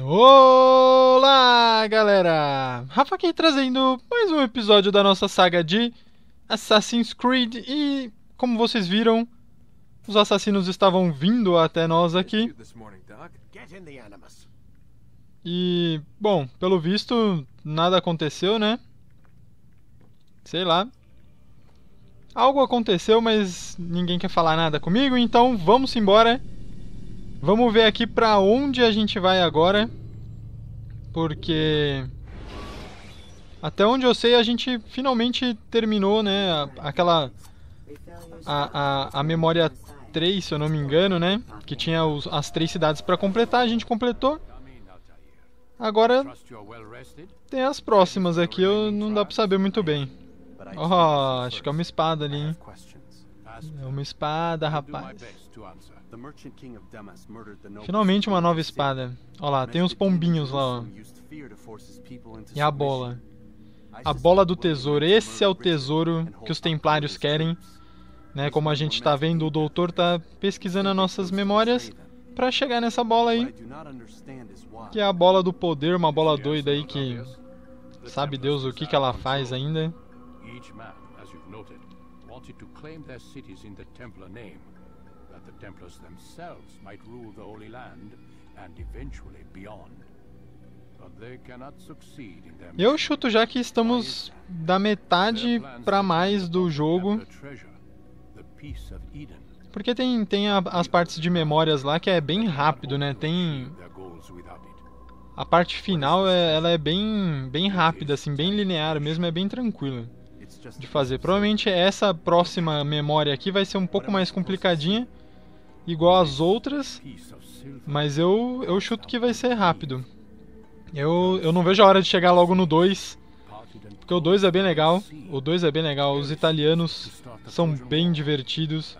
Olá, galera! Rafa aqui trazendo mais um episódio da nossa saga de Assassin's Creed e, como vocês viram, os assassinos estavam vindo até nós aqui. E, bom, pelo visto, nada aconteceu, né? Sei lá. Algo aconteceu, mas ninguém quer falar nada comigo, então vamos embora. Vamos ver aqui pra onde a gente vai agora. Porque... Até onde eu sei, a gente finalmente terminou, né? Aquela... A, a, a memória 3, se eu não me engano, né? Que tinha os, as três cidades para completar, a gente completou. Agora tem as próximas aqui, eu não dá pra saber muito bem. Oh, acho que é uma espada ali, hein? É uma espada, rapaz. Finalmente uma nova espada. Olha lá, tem os pombinhos lá, ó. E a bola. A bola do tesouro. Esse é o tesouro que os templários querem. Né? Como a gente está vendo, o doutor está pesquisando as nossas memórias para chegar nessa bola aí. Que é a bola do poder, uma bola doida aí que sabe Deus o que, que ela faz ainda. Each man, as you've noted, wanted to claim their cities in the Templar name, Templars themselves might rule the Holy Land and eventually beyond. Eu chuto já que estamos da metade para mais do jogo. Porque tem, tem a, as partes de memórias lá que é bem rápido, né? Tem... A parte final, é, ela é bem, bem rápida, assim, bem linear mesmo, é bem tranquila de fazer. Provavelmente essa próxima memória aqui vai ser um pouco mais complicadinha, igual as outras, mas eu, eu chuto que vai ser rápido. Eu, eu não vejo a hora de chegar logo no 2, porque o 2 é bem legal, o 2 é bem legal, os italianos são bem divertidos.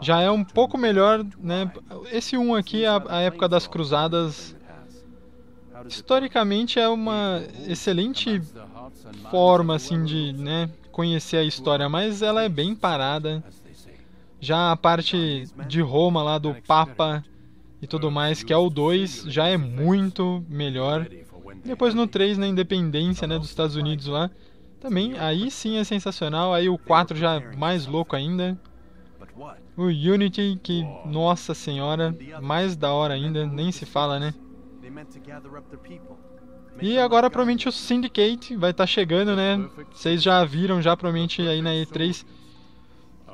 Já é um pouco melhor, né? Esse 1 um aqui, a, a época das cruzadas, historicamente é uma excelente forma assim de né, conhecer a história, mas ela é bem parada. Já a parte de Roma lá do Papa e tudo mais, que é o 2, já é muito melhor. Depois no 3, na independência né, dos Estados Unidos lá, também, aí sim é sensacional. Aí o 4 já é mais louco ainda. O Unity, que, nossa senhora, mais da hora ainda, nem se fala, né? E agora provavelmente o Syndicate vai estar tá chegando, né? Vocês já viram já provavelmente aí na E3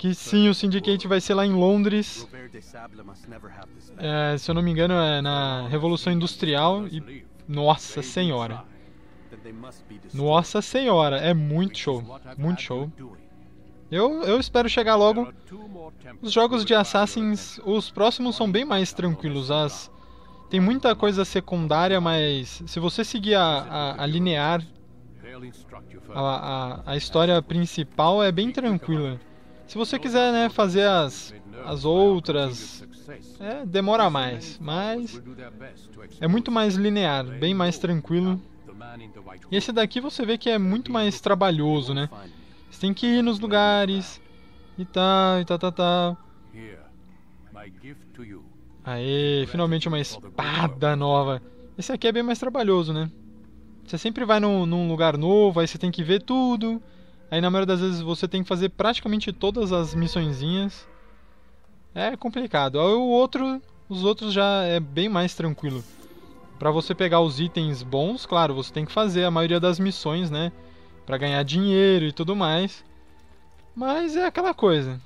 que sim, o Syndicate vai ser lá em Londres. É, se eu não me engano é na Revolução Industrial e nossa senhora. Nossa senhora, é muito show, muito show. Eu, eu espero chegar logo. Os jogos de Assassins, os próximos são bem mais tranquilos. As tem muita coisa secundária, mas se você seguir a, a, a linear, a, a, a, história principal é bem tranquila. Se você quiser né, fazer as, as outras, é, demora mais, mas é muito mais linear, bem mais tranquilo. E esse daqui você vê que é muito mais trabalhoso, né? Você tem que ir nos lugares e tal, e tal, tal, tal. Aê, finalmente uma espada nova. Esse aqui é bem mais trabalhoso, né? Você sempre vai num, num, lugar novo, aí você tem que ver tudo. Aí na maioria das vezes você tem que fazer praticamente todas as missõezinhas. É complicado. O outro, os outros já é bem mais tranquilo. Para você pegar os itens bons, claro, você tem que fazer a maioria das missões, né? Para ganhar dinheiro e tudo mais. Mas é aquela coisa.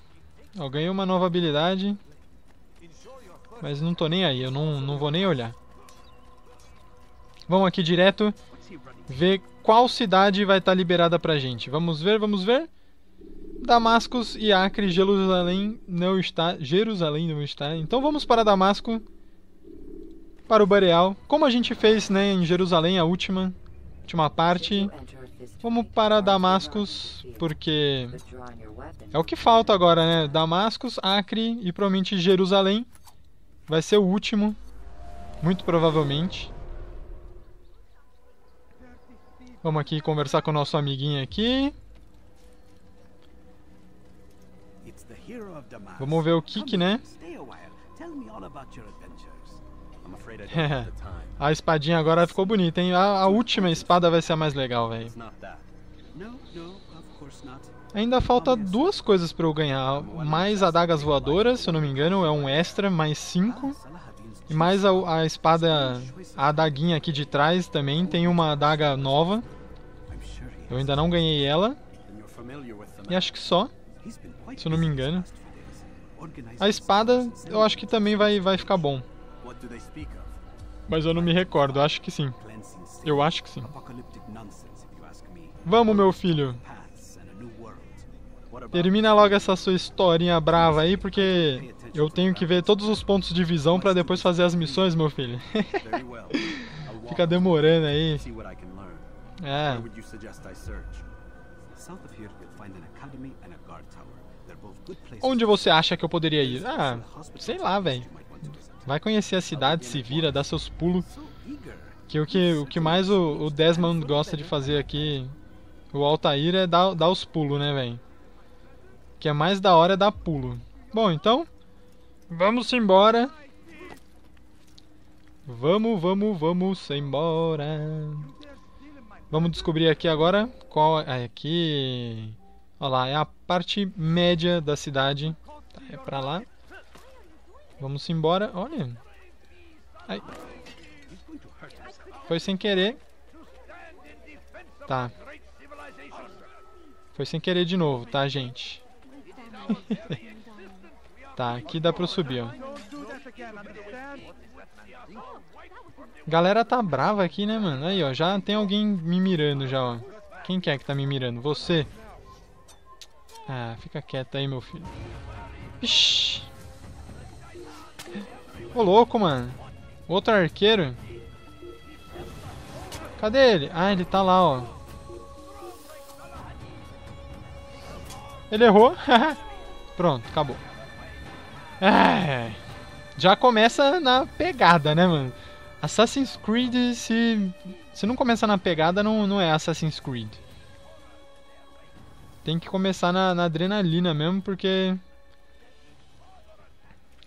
Eu ganhei uma nova habilidade. Mas não tô nem aí, eu não, não vou nem olhar. Vamos aqui direto ver qual cidade vai estar liberada pra gente. Vamos ver, vamos ver. Damascus e Acre, Jerusalém não está. Jerusalém não está. Então vamos para Damasco. Para o Bareal. Como a gente fez né, em Jerusalém, a última, última parte. Vamos para Damascus, porque é o que falta agora, né? Damascus, Acre e provavelmente Jerusalém. Vai ser o último, muito provavelmente. Vamos aqui conversar com o nosso amiguinho aqui. Vamos ver o que, né? A espadinha agora ficou bonita, hein? A, a última espada vai ser a mais legal, velho. Ainda falta duas coisas pra eu ganhar. Mais adagas voadoras, se eu não me engano, é um extra, mais cinco. E mais a, a espada, a adaguinha aqui de trás também, tem uma adaga nova. Eu ainda não ganhei ela. E acho que só, se eu não me engano. A espada, eu acho que também vai, vai ficar bom. Mas eu não me recordo, acho que sim. Eu acho que sim. Vamos, meu filho. Termina logo essa sua historinha brava aí, porque eu tenho que ver todos os pontos de visão para depois fazer as missões, meu filho. Fica demorando aí. É. Onde você acha que eu poderia ir? Ah, sei lá, velho. Vai conhecer a cidade, se vira, dá seus pulos. Que o que, o que mais o, o Desmond gosta de fazer aqui, o Altair, é dar, dar os pulos, né, velho? Que é mais da hora dar pulo. Bom, então, vamos embora. Vamos, vamos, vamos embora. Vamos descobrir aqui agora qual é aqui. Olha lá, é a parte média da cidade. Tá, é pra lá. Vamos embora. Olha. Ai. Foi sem querer. Tá. Foi sem querer de novo, tá, gente? Tá, aqui dá pra subir, ó. Galera tá brava aqui, né, mano? Aí, ó, já tem alguém me mirando já, ó. Quem que é que tá me mirando? Você? Ah, fica quieto aí, meu filho. Ixi. Ô, louco, mano. Outro arqueiro? Cadê ele? Ah, ele tá lá, ó. Ele errou. Pronto, acabou. É, já começa na pegada, né, mano? Assassin's Creed, se, se não começar na pegada, não, não é Assassin's Creed. Tem que começar na, na adrenalina mesmo, porque...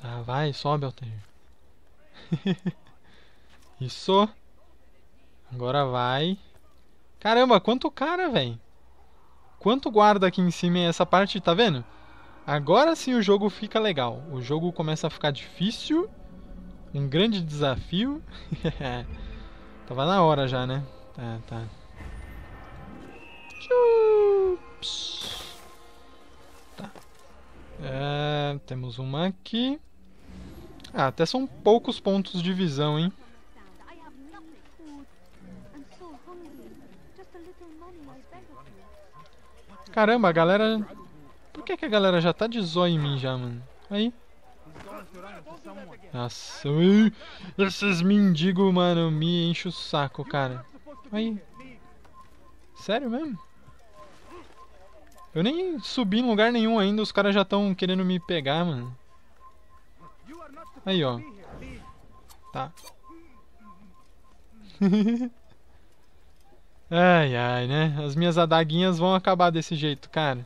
Ah, vai, sobe, Altair. Isso. Agora vai. Caramba, quanto cara, velho. Quanto guarda aqui em cima essa parte, tá vendo? Agora sim o jogo fica legal. O jogo começa a ficar difícil. Um grande desafio. Tava na hora já, né? Tá, tá. Tá. É, temos uma aqui. Ah, até são poucos pontos de visão, hein? Caramba, a galera que, que a galera já tá de zóio em mim já, mano? Aí. Nossa, ui, esses mendigos, mano, me enchem o saco, cara. Aí. Sério mesmo? Eu nem subi em lugar nenhum ainda, os caras já estão querendo me pegar, mano. Aí, ó. Tá. ai, ai, né? As minhas adaguinhas vão acabar desse jeito, cara.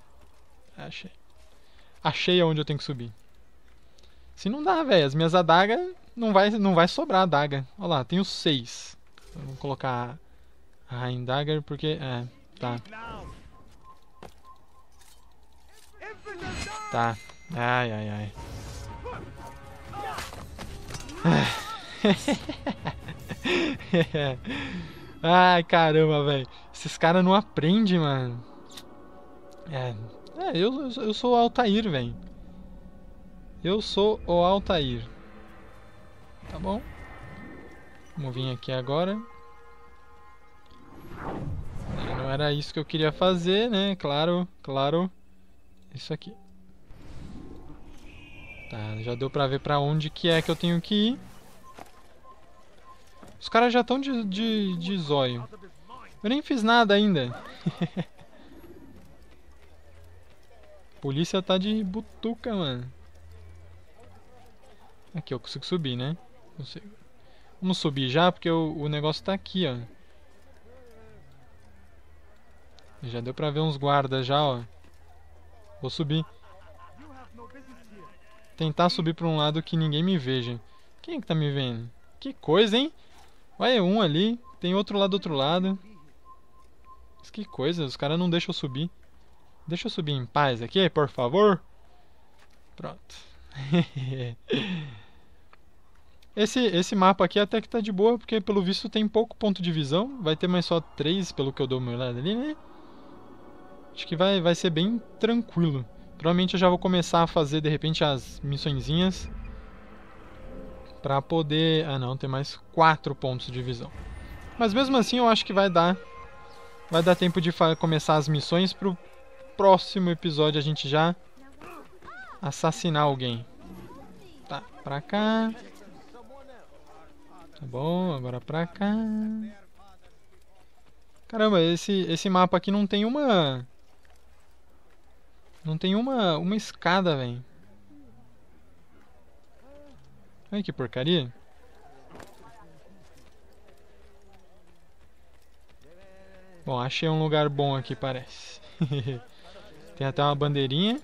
Achei. Achei aonde eu tenho que subir. Se não dá, velho. As minhas adagas não vai, não vai sobrar adaga. Olha lá, tenho seis. Vamos colocar a Rain Dagger porque. É, tá. Tá. Ai, ai, ai. ai, caramba, velho. Esses caras não aprendem, mano. É, é, eu, eu sou o Altair, velho. Eu sou o Altair. Tá bom? Vamos vir aqui agora. Não era isso que eu queria fazer, né? Claro, claro. Isso aqui. Tá, já deu pra ver pra onde que é que eu tenho que ir. Os caras já estão de, de, de zóio. Eu nem fiz nada ainda. Polícia tá de butuca, mano. Aqui, eu consigo subir, né? Consigo. Vamos subir já, porque o, o negócio tá aqui, ó. Já deu pra ver uns guardas já, ó. Vou subir. Tentar subir pra um lado que ninguém me veja. Quem é que tá me vendo? Que coisa, hein? Olha, um ali. Tem outro lá do outro lado. Mas que coisa, os caras não deixam eu subir. Deixa eu subir em paz aqui, por favor. Pronto. esse, esse mapa aqui até que tá de boa, porque pelo visto tem pouco ponto de visão. Vai ter mais só três, pelo que eu dou uma olhada ali, né? Acho que vai, vai ser bem tranquilo. Provavelmente eu já vou começar a fazer, de repente, as missõezinhas. Pra poder... Ah, não, tem mais quatro pontos de visão. Mas mesmo assim, eu acho que vai dar... Vai dar tempo de começar as missões pro próximo episódio a gente já assassinar alguém. Tá, pra cá. Tá bom, agora pra cá. Caramba, esse, esse mapa aqui não tem uma... Não tem uma, uma escada, velho. Olha que porcaria. Bom, achei um lugar bom aqui, parece. Tem até uma bandeirinha.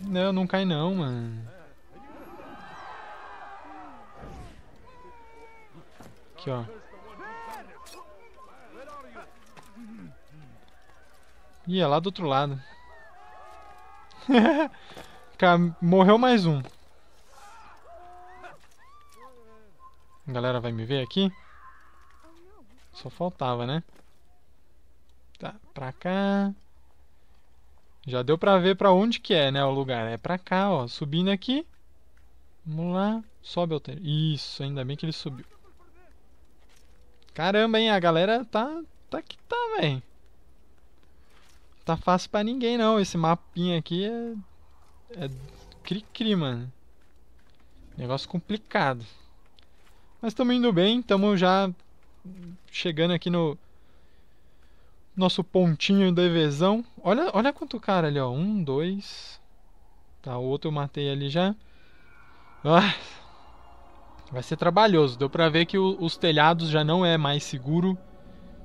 Não, não cai não, mano. Aqui, ó. Ih, é lá do outro lado. Morreu mais um. A galera vai me ver aqui? Só faltava, né? Tá, pra cá. Já deu pra ver pra onde que é, né, o lugar. É pra cá, ó. Subindo aqui. Vamos lá. Sobe, Alter. Isso, ainda bem que ele subiu. Caramba, hein? A galera tá... Tá que tá, velho. Tá fácil pra ninguém, não. Esse mapinha aqui é... É cri-cri, mano. Negócio complicado. Mas estamos indo bem. Estamos já chegando aqui no... Nosso pontinho da evasão. Olha, olha quanto cara ali, ó. Um, dois... Tá, o outro eu matei ali já. Ah, Vai ser trabalhoso. Deu pra ver que o, os telhados já não é mais seguro.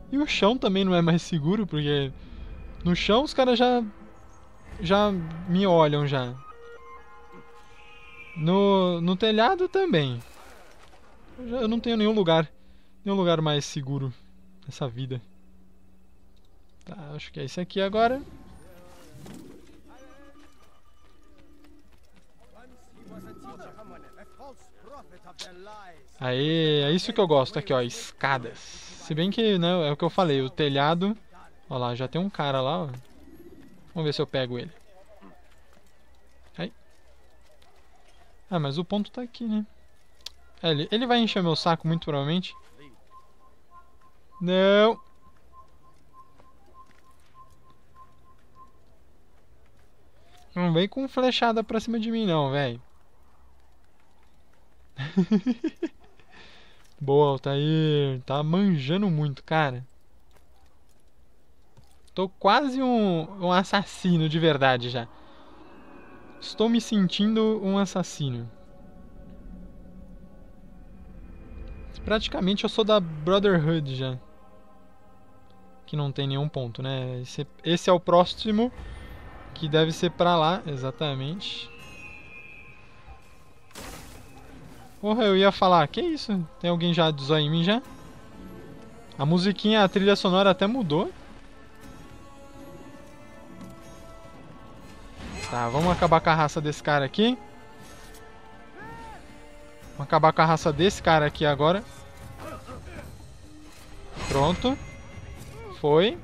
E o chão também não é mais seguro, porque no chão os caras já já me olham já. No, no telhado também. Eu, não tenho nenhum lugar, nenhum lugar mais seguro nessa vida. Tá, acho que é esse aqui agora. Aí, é isso que eu gosto aqui, ó, escadas. Se bem que, né, é o que eu falei, o telhado... Ó lá, já tem um cara lá, ó. Vamos ver se eu pego ele. Aí. Ah, mas o ponto tá aqui, né? É, ele, ele vai encher meu saco, muito provavelmente. Não! Não vem com flechada pra cima de mim não, velho. Boa, Altair. Tá manjando muito, cara. Tô quase um, um assassino de verdade já. Estou me sentindo um assassino. Praticamente eu sou da Brotherhood já. Que não tem nenhum ponto, né? Esse, esse é o próximo. Que deve ser pra lá, exatamente. Porra, eu ia falar, que isso? Tem alguém já de zóio em mim já? A musiquinha, a trilha sonora até mudou. Tá, vamos acabar com a raça desse cara aqui. Vamos acabar com a raça desse cara aqui agora. Pronto. Foi.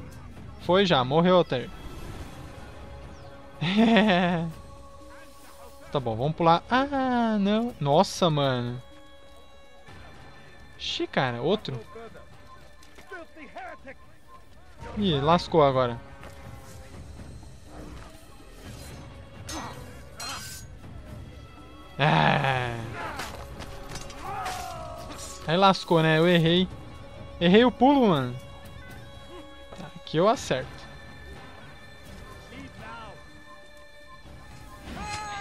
Foi já, morreu, Altair. Tá bom, vamos pular. Ah, não. Nossa, mano. Ixi, cara, outro. Ih, lascou agora. Ah. Aí lascou, né? Eu errei. Errei o pulo, mano. Tá, aqui eu acerto.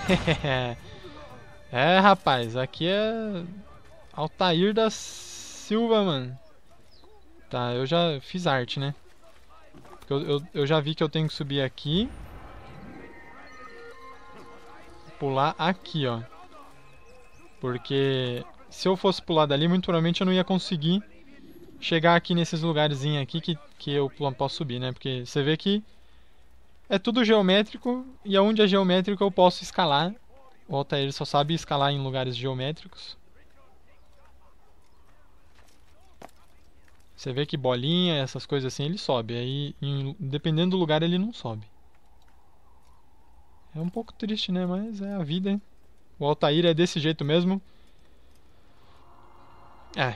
é, rapaz, aqui é Altair da Silva, mano. Tá, eu já fiz arte, né? Eu, eu, eu já vi que eu tenho que subir aqui. pular aqui, ó. Porque se eu fosse pular dali, muito provavelmente eu não ia conseguir chegar aqui nesses lugares aqui que, que eu posso subir, né? Porque você vê que é tudo geométrico e aonde é geométrico eu posso escalar. O Altair só sabe escalar em lugares geométricos. Você vê que bolinha, essas coisas assim, ele sobe. Aí, em, dependendo do lugar, ele não sobe. É um pouco triste, né? Mas é a vida, hein? O Altair é desse jeito mesmo. É.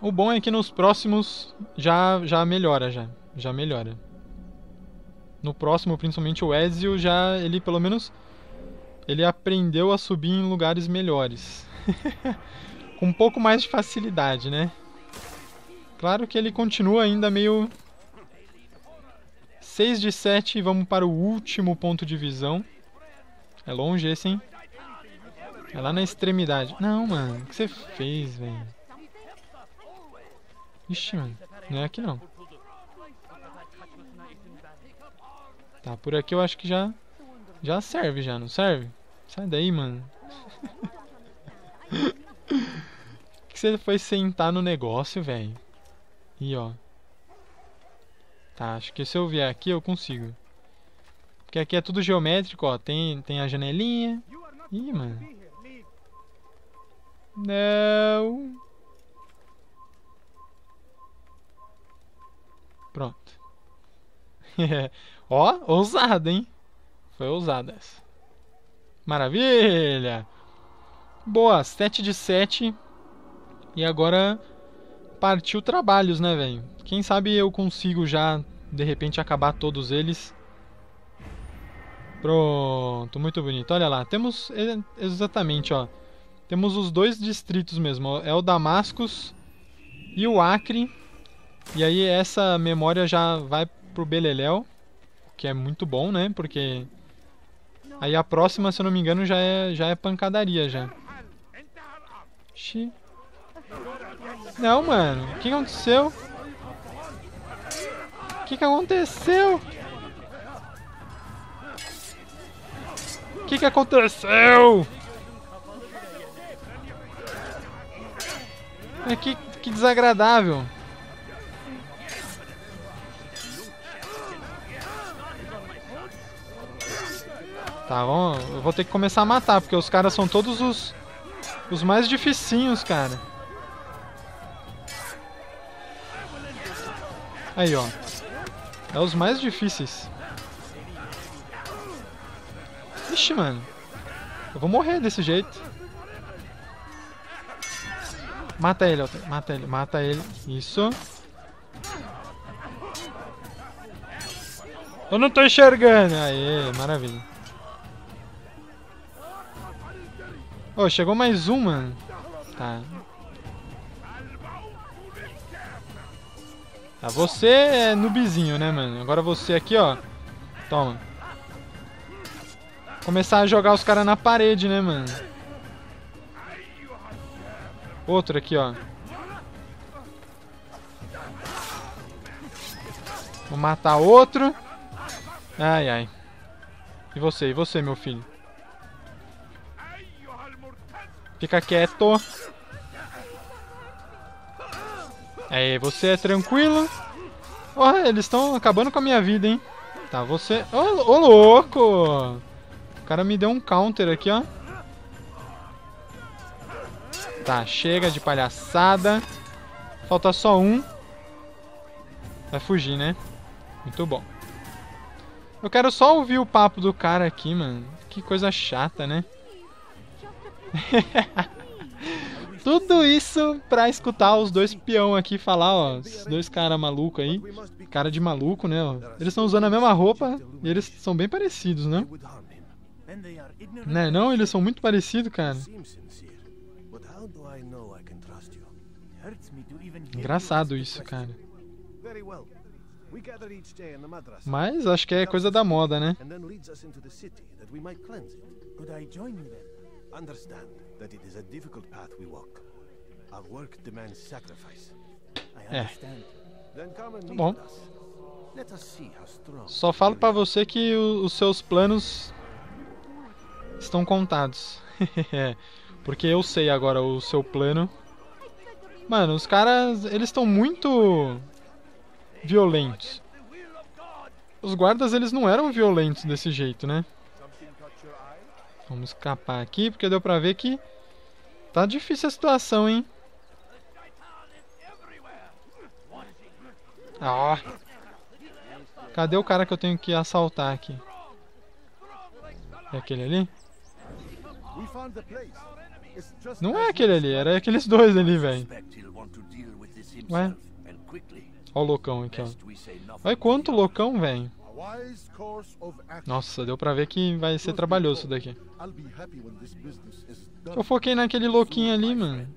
O bom é que nos próximos já, já melhora, já. Já melhora. No próximo, principalmente o Ezio, já ele pelo menos ele aprendeu a subir em lugares melhores. Com um pouco mais de facilidade, né? Claro que ele continua ainda meio 6 de 7 vamos para o último ponto de visão. É longe esse, hein? É lá na extremidade. Não, mano. O que você fez, velho? Ixi, mano. Não é aqui, não. Tá, por aqui eu acho que já... Já serve, já. Não serve? Sai daí, mano. que você foi sentar no negócio, velho? Ih, ó. Tá, acho que se eu vier aqui eu consigo. Porque aqui é tudo geométrico, ó. Tem, tem a janelinha. Ih, mano. Não. Pronto. Ó, ousado, hein? Foi ousada essa. Maravilha! Boa, 7 de 7. E agora partiu trabalhos, né, velho? Quem sabe eu consigo já, de repente, acabar todos eles. Pronto, muito bonito. Olha lá, temos exatamente, ó. Temos os dois distritos mesmo. É o Damascus e o Acre. E aí essa memória já vai pro Beleléu, que é muito bom, né? Porque aí a próxima, se eu não me engano, já é, já é pancadaria já. Xi. Não, mano. O que aconteceu? O que, que aconteceu? O que, que aconteceu? É que, que desagradável. Tá, vamos, eu vou ter que começar a matar, porque os caras são todos os, os mais dificinhos, cara. Aí, ó. É os mais difíceis. Ixi, mano. Eu vou morrer desse jeito. Mata ele, Mata ele, mata ele. Isso. Eu não tô enxergando. Aê, maravilha. Oh, chegou mais um, mano. Tá. Tá, você é noobzinho, né, mano? Agora você aqui, ó. Toma. Começar a jogar os caras na parede, né, mano? Outro aqui, ó. Vou matar outro. Ai, ai. E você, e você, meu filho? Fica quieto. Aí, você é tranquilo. Oh, eles estão acabando com a minha vida, hein? Tá, você... Ô, oh, oh, louco! O cara me deu um counter aqui, ó. Tá, chega de palhaçada. Falta só um. Vai fugir, né? Muito bom. Eu quero só ouvir o papo do cara aqui, mano. Que coisa chata, né? Tudo isso pra escutar os dois peão aqui falar, ó. Os dois caras malucos aí. Cara de maluco, né? Ó. Eles estão usando a mesma roupa e eles são bem parecidos, né? Né, não? Eles são muito parecidos, cara. Engraçado isso, cara. Mas acho que é coisa da moda, né? Understand that it is a difficult path we walk. Our work demands sacrifice. I é. Tá bom. Só falo para você que o, os seus planos estão contados. Porque eu sei agora o seu plano. Mano, os caras, eles estão muito violentos. Os guardas, eles não eram violentos desse jeito, né? Vamos escapar aqui, porque deu pra ver que tá difícil a situação, hein? Ah! Cadê o cara que eu tenho que assaltar aqui? É aquele ali? Não é aquele ali, era aqueles dois ali, velho. Ué? Olha o loucão aqui, ó. Olha quanto loucão, velho. Nossa, deu pra ver que vai ser trabalhoso isso daqui. Eu foquei naquele louquinho ali, mano.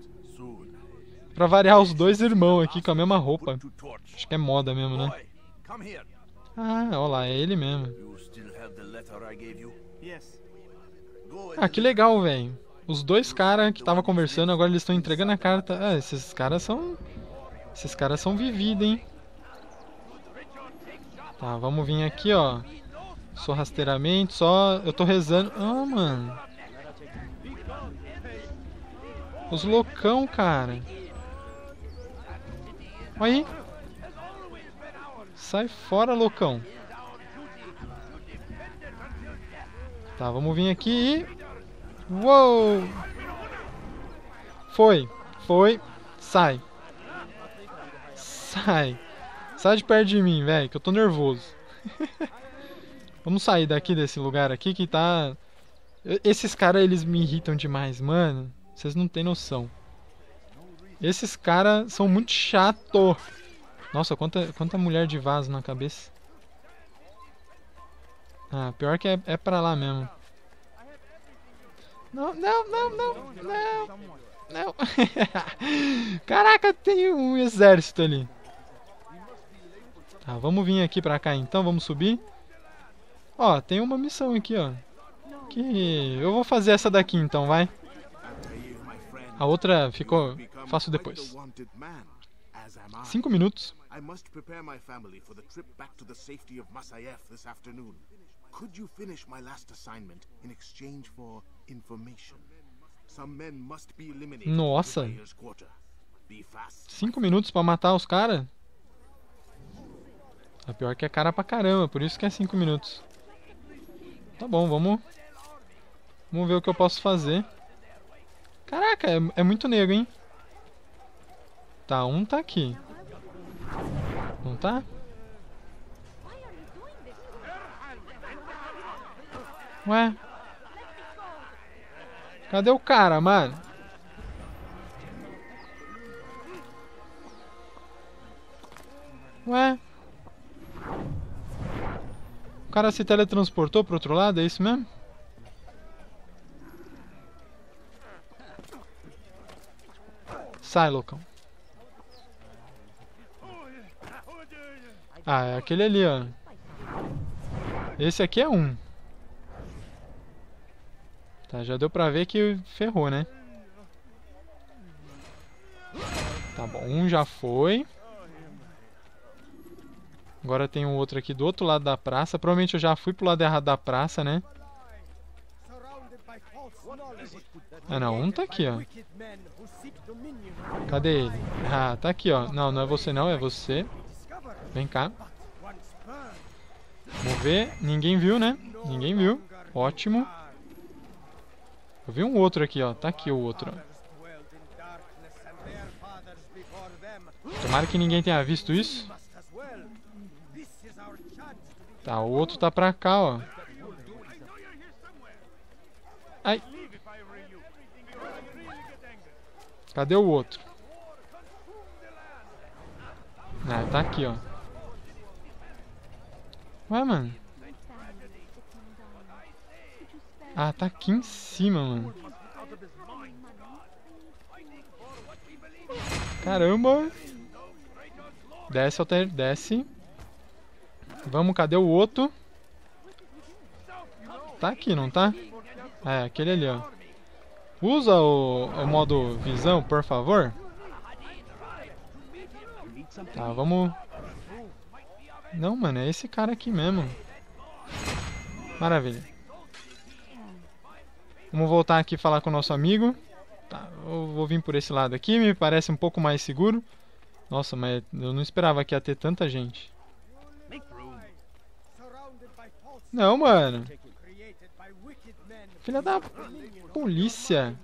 Pra variar os dois irmãos aqui com a mesma roupa. Acho que é moda mesmo, né? Ah, olha lá, é ele mesmo. Ah, que legal, velho. Os dois caras que estavam conversando, agora eles estão entregando a carta. Ah, esses caras são... Esses caras são vividos, hein? Tá, vamos vir aqui, ó. Só rasteiramente, só... Eu tô rezando... Ah, mano. Os loucão, cara. Olha aí. Sai fora, loucão. Tá, vamos vir aqui e... Uou! Foi, foi, sai. Sai. Sai de perto de mim, velho, que eu tô nervoso. vamos sair daqui desse lugar aqui que tá... Esses caras, eles me irritam demais, mano. Vocês não tem noção. Esses caras são muito chato. Nossa, quanta, quanta mulher de vaso na cabeça. Ah, pior que é, é pra lá mesmo. Não, não, não, não, não. Não. Caraca, tem um exército ali. Tá, vamos vir aqui pra cá então, vamos subir. Ó, tem uma missão aqui, ó. Que eu vou fazer essa daqui então, vai. A outra ficou. Faço depois. Cinco minutos. I must prepare my family for the trip back to the safety of Masayef. Could you finish my last assignment in exchange for information? Some men must be eliminated Nossa. Cinco minutos pra matar os caras? A pior que é cara pra caramba, por isso que é cinco minutos. Tá bom, vamos... Vamos ver o que eu posso fazer. Caraca, é, é muito negro, hein? Tá, um tá aqui. Não tá? Ué? Cadê o cara, mano? Ué? O cara se teletransportou pro outro lado, é isso mesmo? Sai, loucão. Ah, é aquele ali, ó. Esse aqui é um. Tá, já deu pra ver que ferrou, né? Tá bom, um já foi. Agora tem um outro aqui do outro lado da praça. Provavelmente eu já fui pro lado errado da praça, né? Ah, não. Um tá aqui, ó. Cadê ele? Ah, tá aqui, ó. Não, não é você não, é você. Vem cá. Vamos ver. Ninguém viu, né? Ninguém viu. Ótimo. Eu vi um outro aqui, ó. Tá aqui o outro. Tomara que ninguém tenha visto isso. Tá, o outro tá pra cá, ó. Ai. Cadê o outro? Ah, tá aqui, ó. Ué, mano. Ah, tá aqui em cima, mano. Caramba. Desce, Alter, desce. Vamos, cadê o outro? Tá aqui, não tá? É, aquele ali, ó. Usa o, o modo visão, por favor. Tá, vamos... Não, mano, é esse cara aqui mesmo. Maravilha. Vamos voltar aqui falar com o nosso amigo. Tá, eu vou vir por esse lado aqui, me parece um pouco mais seguro. Nossa, mas eu não esperava que ia ter tanta gente. Não, mano. Filha da polícia.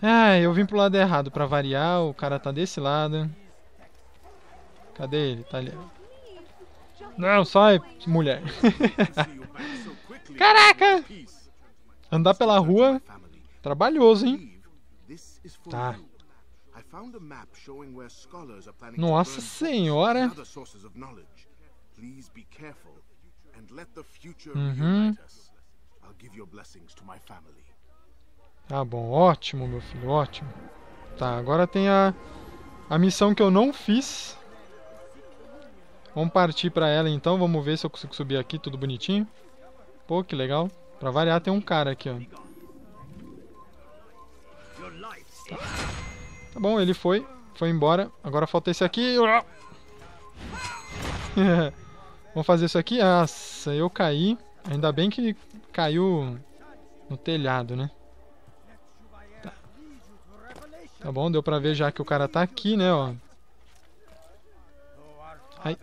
Ah, eu vim pro lado errado pra variar. O cara tá desse lado. Cadê ele? Tá ali. Não, sai, mulher. Caraca! Andar pela rua, trabalhoso, hein? Tá. Nossa senhora! Uhum. Tá bom, ótimo, meu filho, ótimo. Tá, agora tem a, a missão que eu não fiz. Vamos partir pra ela então, vamos ver se eu consigo subir aqui, tudo bonitinho. Pô, que legal. Pra variar tem um cara aqui, ó. Tá. tá bom, ele foi. Foi embora. Agora falta esse aqui. Vamos fazer isso aqui. Nossa, eu caí. Ainda bem que caiu no telhado, né? Tá. tá bom, deu pra ver já que o cara tá aqui, né, ó. Ai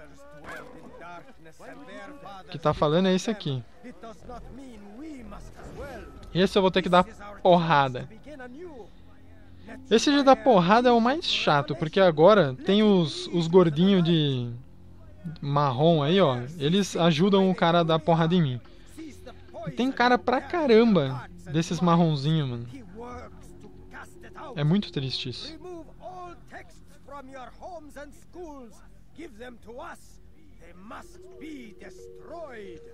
que tá falando é esse aqui. Esse eu vou ter que dar porrada. Esse de dar porrada é o mais chato, porque agora tem os, os gordinhos de marrom aí, ó. Eles ajudam o cara a dar porrada em mim. E tem cara pra caramba desses marronzinhos, mano. É muito triste isso.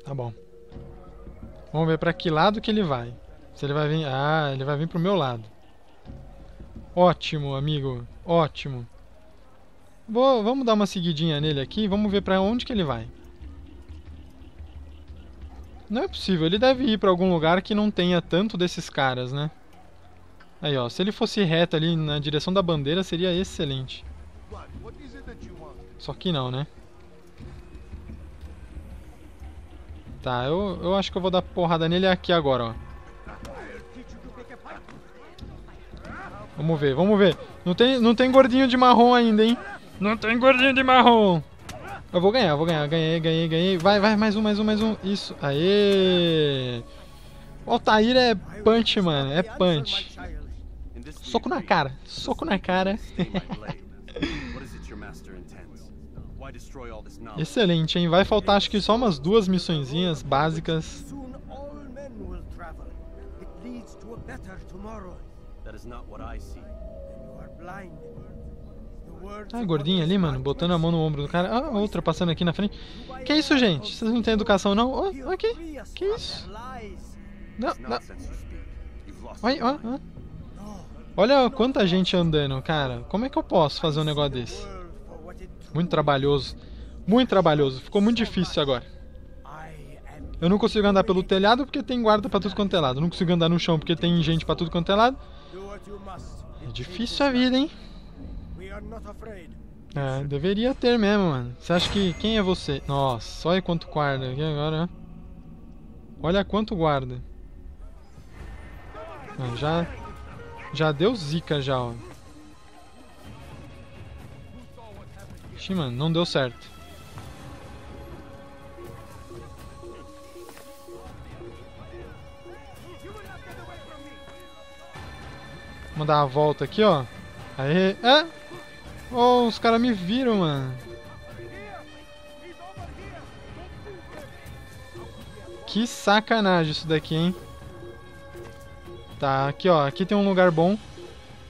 Tá bom. Vamos ver para que lado que ele vai. Se ele vai vir... Ah, ele vai vir pro meu lado. Ótimo, amigo. Ótimo. Vou, vamos dar uma seguidinha nele aqui. Vamos ver para onde que ele vai. Não é possível. Ele deve ir para algum lugar que não tenha tanto desses caras, né? Aí, ó. Se ele fosse reto ali na direção da bandeira, seria excelente. Só que não, né? Tá, eu, eu acho que eu vou dar porrada nele aqui agora, ó. Vamos ver, vamos ver. Não tem, não tem gordinho de marrom ainda, hein? Não tem gordinho de marrom. Eu vou ganhar, vou ganhar. Ganhei, ganhei, ganhei. Vai, vai, mais um, mais um, mais um. Isso, aê. O Altair é punch, mano. É punch. Soco na cara. Soco na cara. Excelente, hein? Vai faltar acho que só umas duas missõezinhas básicas. Ah, gordinha ali, mano, botando a mão no ombro do cara. Ah, outra passando aqui na frente. Que isso, gente? Vocês não têm educação, não? Oh, aqui. Que isso? Não, não. Olha, olha. Olha quanta gente andando, cara. Como é que eu posso fazer um negócio desse? Muito trabalhoso. Muito trabalhoso. Ficou muito difícil agora. Eu não consigo andar pelo telhado porque tem guarda pra tudo quanto é lado. Não consigo andar no chão porque tem gente pra tudo quanto é lado. É difícil a vida, hein? É, deveria ter mesmo, mano. Você acha que... Quem é você? Nossa, olha quanto guarda aqui agora? Olha quanto guarda. Ah, já... Já deu zica já, ó. Ixi, mano, não deu certo. Vamos dar uma volta aqui, ó. Aê, é. Oh, os caras me viram, mano. Que sacanagem isso daqui, hein? Tá, aqui ó, aqui tem um lugar bom.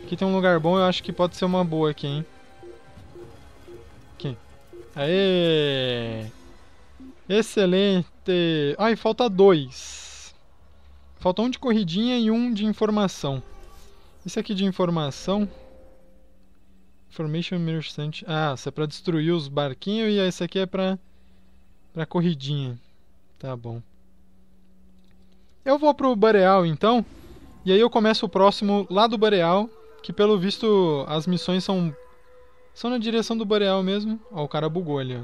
Aqui tem um lugar bom, eu acho que pode ser uma boa aqui, hein? Aê! Excelente! Ai, falta dois. Falta um de corridinha e um de informação. Esse aqui de informação... Information Merchant... Ah, isso é pra destruir os barquinhos e esse aqui é pra... Pra corridinha. Tá bom. Eu vou pro Boreal, então. E aí eu começo o próximo lá do Boreal. Que pelo visto as missões são são na direção do Boreal mesmo. Ó, o cara bugou ali, ó.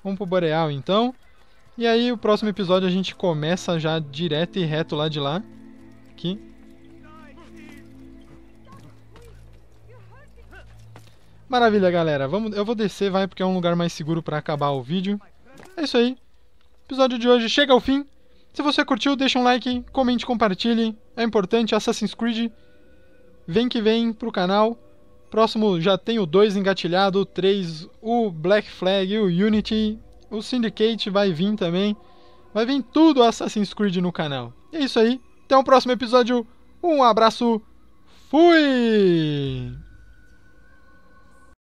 Vamos pro Boreal, então. E aí, o próximo episódio a gente começa já direto e reto lá de lá. Aqui. Maravilha, galera. Vamos, eu vou descer, vai, porque é um lugar mais seguro para acabar o vídeo. É isso aí. O episódio de hoje chega ao fim. Se você curtiu, deixa um like, comente, compartilhe. É importante, Assassin's Creed. Vem que vem pro canal. Próximo já tem o 2 engatilhado, o 3, o Black Flag, o Unity. O Syndicate vai vir também. Vai vir tudo Assassin's Creed no canal. É isso aí. Até o próximo episódio. Um abraço. Fui!